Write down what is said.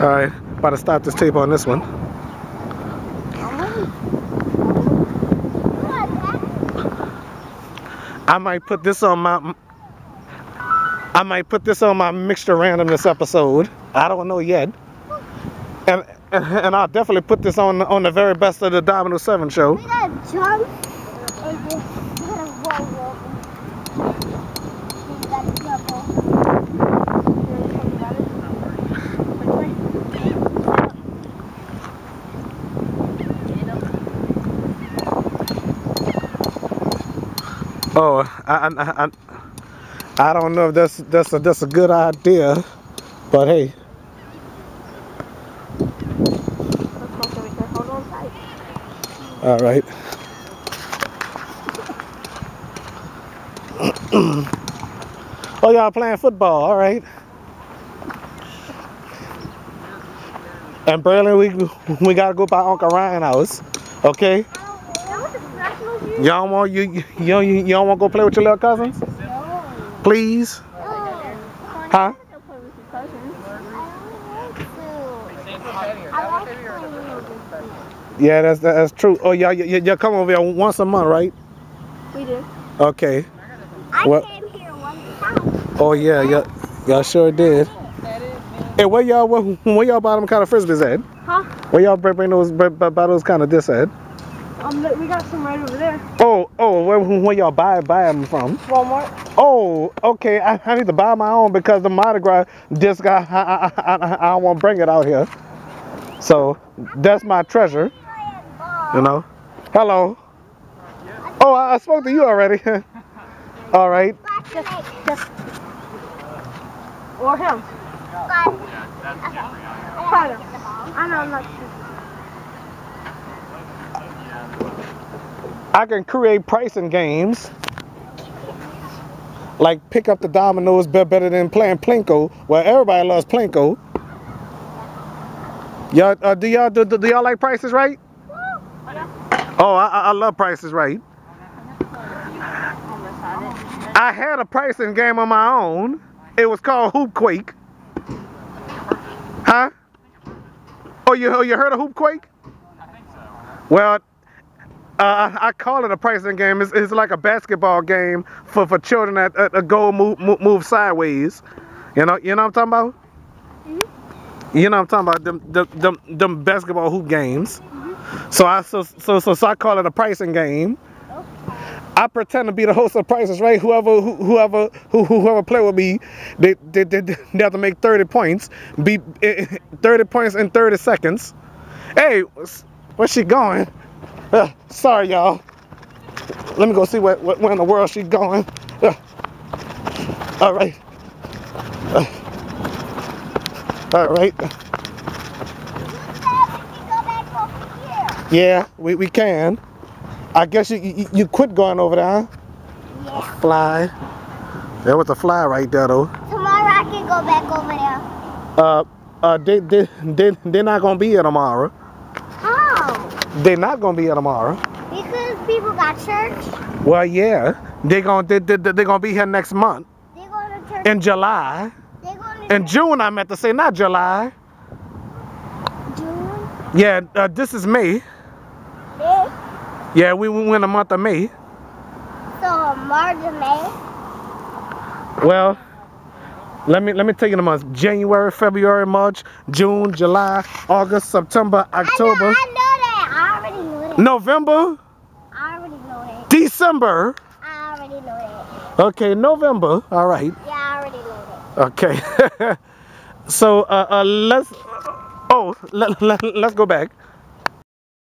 All right, about to stop this tape on this one. I might put this on my I might put this on my mixture randomness episode. I don't know yet. And and I'll definitely put this on on the very best of the Domino 7 show. We gotta jump and just gotta roll over. We gotta jump over. Oh, I, I, I, I don't know if that's that's a that's a good idea, but hey, all right. oh, y'all playing football, all right. And Berlin, we we gotta go by Uncle Ryan house, okay? Y'all want you you you you want to go play with your little cousins, please? Huh? Yeah, that's that's true. Oh, y'all y'all, y'all come over here once a month, right? We do. Okay. I What? came here one time. Oh yeah, y'all y'all sure did. Hey, where y'all where, where y'all buy them kind of frisbees at? Huh? Where y'all bring, bring those buy those kind of this at? Um, we got some right over there. Oh oh, where, where y'all buy buy them from? Walmart. Oh, okay. I, I need to buy my own because the Mardi Gras disc I I, I, I, I won't bring it out here. So that's my treasure, you know. Hello. Oh, I, I spoke to you already. All right. Just, just. Or him. Kind of. I know I'm not sure. I can create pricing games. Like pick up the dominoes better than playing Plinko. Well, everybody loves Plinko. Y'all, uh, do y'all do, do, y'all like Prices Right? Oh, I, I love Prices Right. I had a pricing game on my own. It was called Hoopquake. Huh? Oh, you oh, you heard of Hoopquake? Well, uh, I call it a pricing game. It's, it's like a basketball game for, for children that uh, a goal move, move move sideways. You know, you know what I'm talking about? You know what I'm talking about? Them them, them, them basketball hoop games. So I so, so so so I call it a pricing game. I pretend to be the host of Prices Right. Whoever who, whoever who, whoever play with me, they, they, they, they have to make 30 points. Be eh, 30 points in 30 seconds. Hey, where's she going? Uh, sorry, y'all. Let me go see where, where, where in the world she's going. Uh, all right. Uh, all right. Yeah, we, we can. I guess you, you you quit going over there, huh? Yeah. Fly. There was a fly right there, though. Tomorrow I can go back over there. Uh, uh, they, they, they, they're not going to be here tomorrow. They're not going to be here tomorrow. Because people got church. Well, yeah. They're going they, they, they're gonna be here next month. They go to church. In July. they go to In June, I meant to say, not July. June. Yeah, uh, this is May. May. Yeah, we, we went a month of May. So March and May. Well, let me let me tell you the months: January, February, March, June, July, August, September, October, I know, I know that. I already know that. November, I already know that. December. I already know that. Okay, November. All right. Yeah, I already know that. Okay. so uh, uh, let's. Oh, let, let, let's go back.